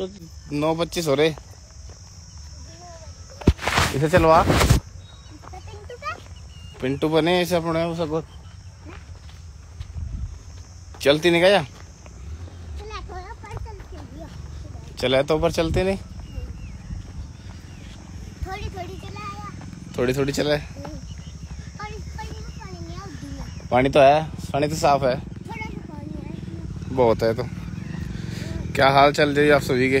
नौ पच्चीस हो रहे। इसे चलवा। पिंटू बने ऐसे अपने सब चलती नहीं गया चला तो ऊपर चलते नहीं। थोड़ी थोड़ी चलाया थोड़ी थोड़ी चले। इस पानी तो है, पानी तो साफ़ है। बहुत है तो। क्या हाल चल है आप सभी के?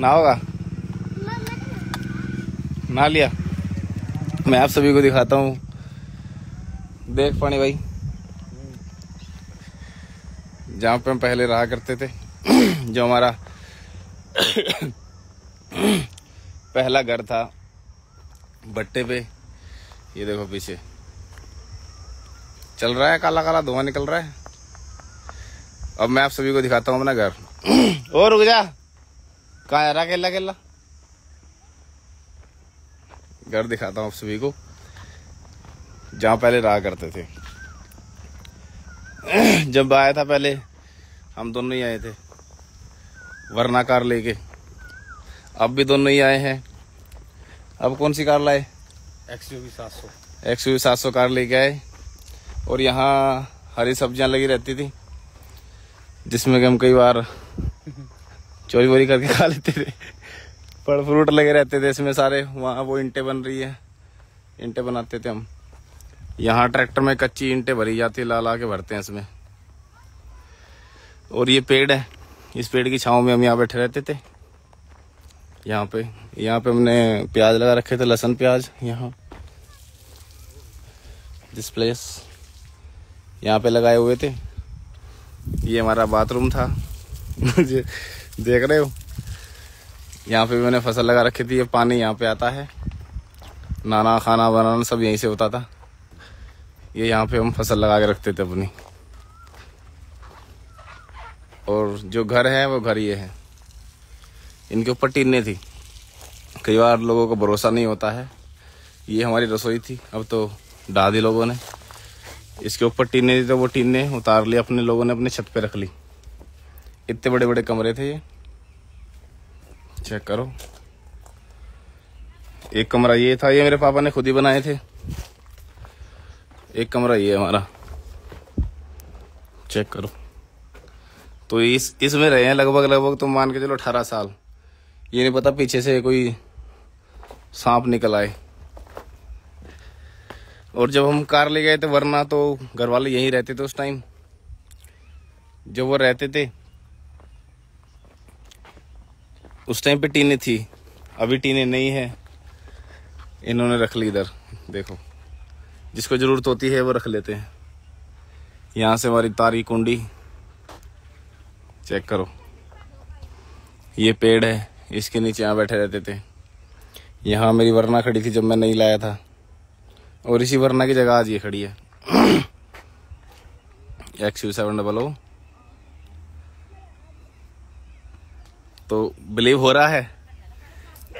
ना होगा? ना लिया? मैं आप सभी को दिखाता हूँ। देख पानी भाई। जहाँ पे हम पहले रहा करते थे, जो हमारा पहला घर था भट्टे पे, ये देखो पीछे। चल रहा है काला काला धुआँ निकल रहा है। अब मैं आप सभी को दिखाता हूँ अपना घर। और रुक जा। कहाँ है रहा केला केला? घर दिखाता हूँ आप सभी को जहाँ पहले रहा करते थे। जब आया था पहले हम दोनों ही आए थे वरना कार लेके। अब भी दोनों ही आए हैं। अब कौन सी कार लाए? एक्सयूवी सात सौ। एक्स यू सात सौ कार लेके आए और यहाँ हरी सब्ज़ियाँ लगी रहती थी। जिसमें कि हम कई बार चोरी वोरी करके खा लेते थे। फल, फ्रूट लगे रहते थे, इसमें सारे वहाँ वो इंटे बन रही है। इंटे बनाते थे हम। यहाँ ट्रैक्टर में कच्ची इंटे भरी जाती है, ला ला के भरते हैं इसमें। और ये पेड़ है। इस पेड़ की छाँव में हम यहाँ बैठे रहते थे। यहाँ पे यहाँ पे हमने प्याज लगा रखे थे, लहसुन प्याज, यहाँ। दिस प्लेस यहाँ पे लगाए हुए थे। ये हमारा बाथरूम था। जे- देख रहे हो? यहाँ पे मैंने फ़सल लगा रखी थी ये पानी यहाँ पे आता है। नाना खाना बनाना सब यहीं से होता था। ये यहाँ पे हम फ़सल लगा के रखते थे अपनी। और जो घर है, वो घर ये है। इनके ऊपर टीने थी। कई बार लोगों को भरोसा नहीं होता है। ये हमारी रसोई थी। अब तो डाह दी लोगों ने। इसके ऊपर टीने थी तो वो टीने उतार ली, अपने लोगों ने अपने छत पे रख ली। इतने बड़े बड़े कमरे थे ये। चेक करो। एक कमरा ये था, ये मेरे पापा ने खुद ही बनाए थे। एक कमरा ये हमारा। चेक करो। तो इस, इसमें रहे हैं लगभग लगभग तुम मान के चलो अठारह साल। ये नहीं पता पीछे से कोई सांप निकल आए। और जब हम कार ले गए थे, वरना तो घर वाले यहीं रहते थे उस टाइम जब वो रहते थे, उस टाइम पे टीने थी, अभी टीने नहीं है, इन्होंने रख ली इधर, देखो। जिसको ज़रूरत होती है, वो रख लेते हैं। यहाँ से हमारी तारी कुंडी, चेक करो। ये पेड़ है, इसके नीचे यहाँ बैठे रहते थे। यहाँ मेरी वरना खड़ी थी जब मैं नहीं लाया था। और इसी वरना की जगह आज ये खड़ी है। X U seven double O तो बिलीव हो रहा है?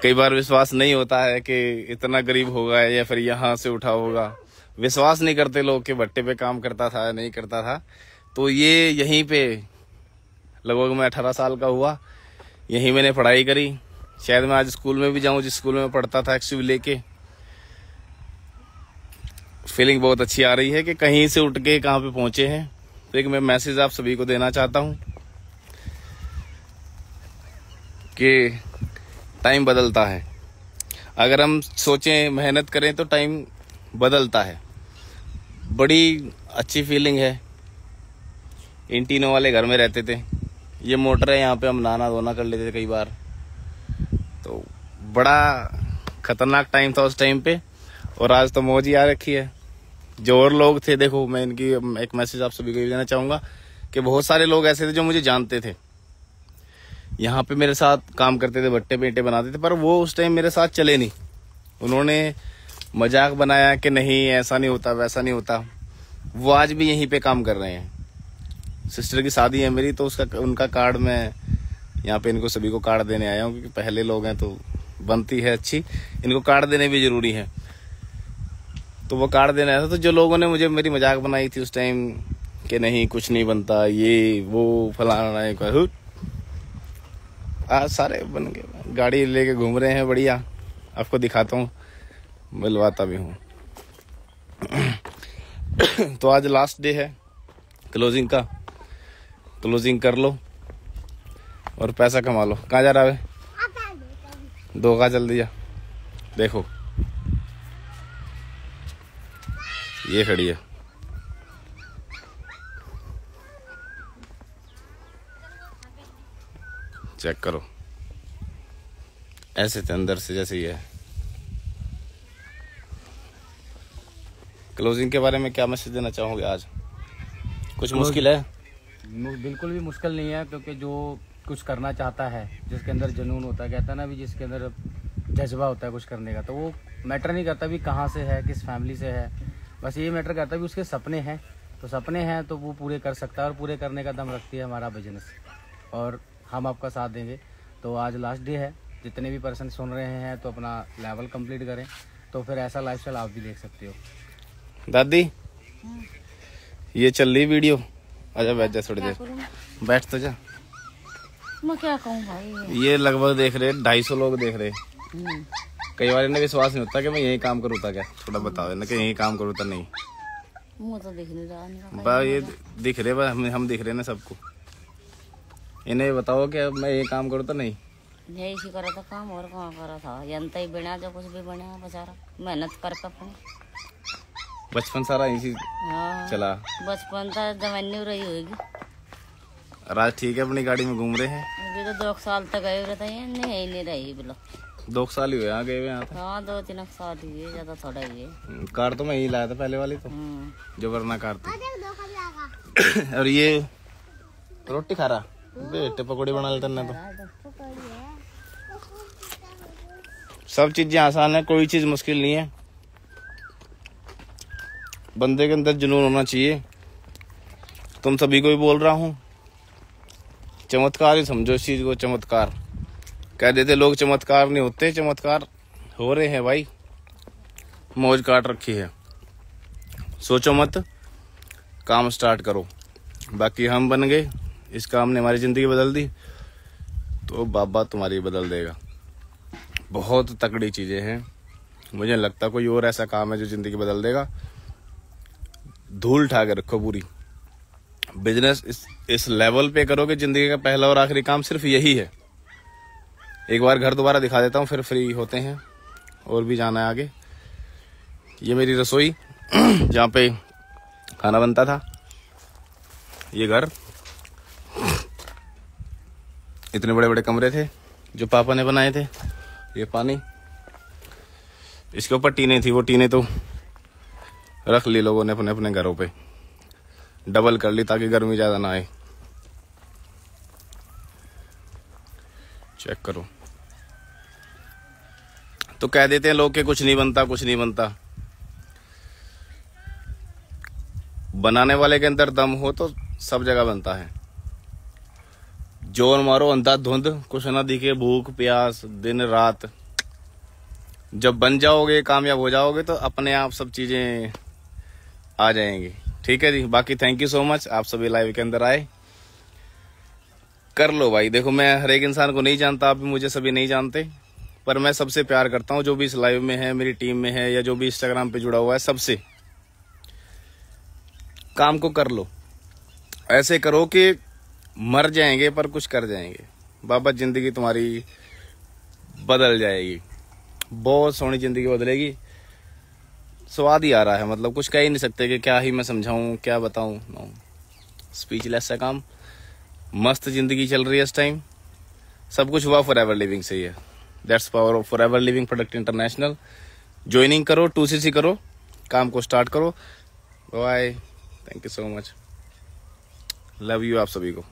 कई बार विश्वास नहीं होता है कि इतना गरीब होगा या फिर यहाँ से उठा होगा। विश्वास नहीं करते लोग कि भट्टे पे काम करता था, नहीं करता था। तो ये यहीं पे लगभग मैं अठारह साल का हुआ। यहीं मैंने पढ़ाई करी। शायद मैं आज स्कूल में भी जाऊँ, जिस स्कूल में पढ़ता था एक्सयू लेके। फीलिंग बहुत अच्छी आ रही है कि कहीं से उठ के कहाँ पे पहुँचे हैं। तो एक मैं मैसेज आप सभी को देना चाहता हूँ कि टाइम बदलता है। अगर हम सोचें, मेहनत करें तो टाइम बदलता है। बड़ी अच्छी फीलिंग है। इन तीनों वाले घर में रहते थे। ये मोटर है, यहाँ पे हम नहाना धोना कर लेते थे कई बार। तो बड़ा खतरनाक टाइम था उस टाइम पे। और आज तो मौज ही आ रखी है। जो और लोग थे, देखो, मैं इनकी, एक मैसेज आप सभी को देना चाहूँगा कि बहुत सारे लोग ऐसे थे जो मुझे जानते थे। यहाँ पे मेरे साथ काम करते थे, भट्टे पेंटे बनाते थे, पर वो उस टाइम मेरे साथ चले नहीं। उन्होंने मज़ाक बनाया कि नहीं, ऐसा नहीं होता, वैसा नहीं होता। वो आज भी यहीं पे काम कर रहे हैं। सिस्टर की शादी है मेरी तो उसका, उनका कार्ड मैं यहाँ पे इनको सभी को कार्ड देने आया हूँ, क्योंकि पहले लोग हैं तो बनती है अच्छी। इनको कार्ड देने भी ज़रूरी है। तो वो कार्ड देने था तो जो लोगों ने मुझे मेरी मज़ाक बनाई थी उस टाइम कि नहीं कुछ नहीं बनता ये वो फलाना आज सारे बन गए। गाड़ी लेके घूम रहे हैं बढ़िया। आपको दिखाता हूँ। मिलवाता भी हूँ। तो आज लास्ट डे है क्लोजिंग का। क्लोजिंग कर लो और पैसा कमा लो। कहाँ जा रहा है? दो का चल दिया। देखो। ये खड़ी है। चेक करो। ऐसे थे अंदर से जैसे ये है। क्लोजिंग के बारे में क्या मैसेज देना चाहोगे आज? कुछ मुश्किल है? बिल्कुल भी मुश्किल नहीं है क्योंकि जो कुछ करना चाहता है जिसके अंदर जुनून होता है कहता है ना भी जिसके अंदर जज्बा होता है कुछ करने का तो वो मैटर नहीं करता भी कहाँ से है किस फैमिली से है बस ये मैटर करता है भी उसके सपने हैं। तो सपने हैं तो वो पूरे कर सकता है और पूरे करने का दम रखती है हमारा बिज़नेस और हम आपका साथ देंगे। तो आज लास्ट डे है। जितने भी पर्सन सुन रहे हैं तो अपना लेवल कंप्लीट करें। तो फिर ऐसा लाइफ आप भी देख सकते हो। दादी? ये चल रही वीडियो आजा बैठ जा थोड़ी देर। बैठ तो जा। मैं क्या कहूँ भाई? ये लगभग देख रहे ढाई सौ लोग देख रहे। हम्म, कई बार इन्हें विश्वास नहीं होता कि मैं यही काम करूँ था क्या? थोड़ा बताओ इन्हें कि यही काम करूँ था नहीं। तो दिख नहीं बा ये दिख रहे बस हम हम दिख रहे ना सबको। इन्हें बताओ कि मैं ये काम करूँ तो नहीं? यही इसी करा था काम और कहाँ करा था? जनता ही बना जो कुछ भी बना बेचारा। मेहनत करके अपने। बचपन सारा इसी हाँ। चला। बचपन था जवानी रही होगी। राज ठीक है अपनी गाड़ी में घूम रहे हैं? अभी तो दो साल तक गए रहता है नहीं नहीं रही बोलो। दो साल ही हुए यहाँ गए हुए यहाँ हाँ दो तीन साल ही है ज़्यादा थोड़ा ही है। कार तो मैं ही लाया था पहले वाली तो। हम्म, जो वरना कार थी। और ये रोटी खा रहा? बेटे पकौड़ी बना लेते ना तो। सब चीज़ें आसान है कोई चीज़ मुश्किल नहीं है। बंदे के अंदर जुनून होना चाहिए। तुम सभी को भी बोल रहा हूँ चमत्कार ही समझो इस चीज़ को चमत्कार। कह देते, लोग चमत्कार नहीं, होते चमत्कार, हो रहे हैं भाई। मौज काट रखी है। सोचो मत, काम स्टार्ट करो। बाकी हम बन गए, इस काम ने हमारी ज़िंदगी बदल दी तो बाबा तुम्हारी बदल देगा। बहुत तकड़ी चीज़ें हैं। मुझे लगता कोई और ऐसा काम है जो ज़िंदगी बदल देगा। धूल उठा के रखो पूरी। बिज़नेस इस इस लेवल पे करो कि ज़िंदगी का पहला और आखिरी काम सिर्फ़ यही है। एक बार घर दोबारा दिखा देता हूँ, फिर फ्री होते हैं और भी जाना है आगे। ये मेरी रसोई, जहाँ पे खाना बनता था। ये घर। इतने बड़े बड़े कमरे थे, जो पापा ने बनाए थे। ये पानी। इसके ऊपर टीने थी, वो टीने तो रख ली लोगों ने अपने अपने घरों पे। डबल कर ली ताकि गर्मी ज़्यादा ना आए। चेक करो। तो कह देते हैं लोग कि कुछ नहीं बनता, कुछ नहीं बनता। बनाने वाले के अंदर दम हो तो सब जगह बनता है। ज़ोर मारो, अंधा धुंध, कुछ ना दिखे, भूख, प्यास, दिन, रात। जब बन जाओगे, कामयाब हो जाओगे तो अपने आप सब चीज़ें आ जाएँगी। ठीक है जी, बाकी थैंक यू सो मच आप सभी लाइव के अंदर आए। कर लो भाई, देखो मैं हर एक इंसान को नहीं जानता, आप मुझे सभी नहीं जानते। पर मैं सबसे प्यार करता हूँ, जो भी इस लाइव में है, मेरी टीम में है, या जो भी इंस्टाग्राम पे जुड़ा हुआ है, सबसे। काम को कर लो। ऐसे करो कि मर जाएँगे, पर कुछ कर जाएँगे। बाबा, ज़िंदगी तुम्हारी बदल जाएगी। बहुत सोहनी ज़िंदगी बदलेगी। स्वाद ही आ रहा है मतलब कुछ कह ही नहीं सकते कि क्या ही मैं समझाऊं, क्या बताऊँ। नो स्पीचलेस है काम। मस्त ज़िंदगी चल रही है इस टाइम सब कुछ हुआ फॉर एवर लिविंग से ही है। That's power forever living product international joining करो टू सी करो, काम को स्टार्ट करो। Bye thank you so much love you आप सभी को।